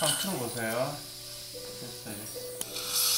한번 틀어보세요. 됐어요.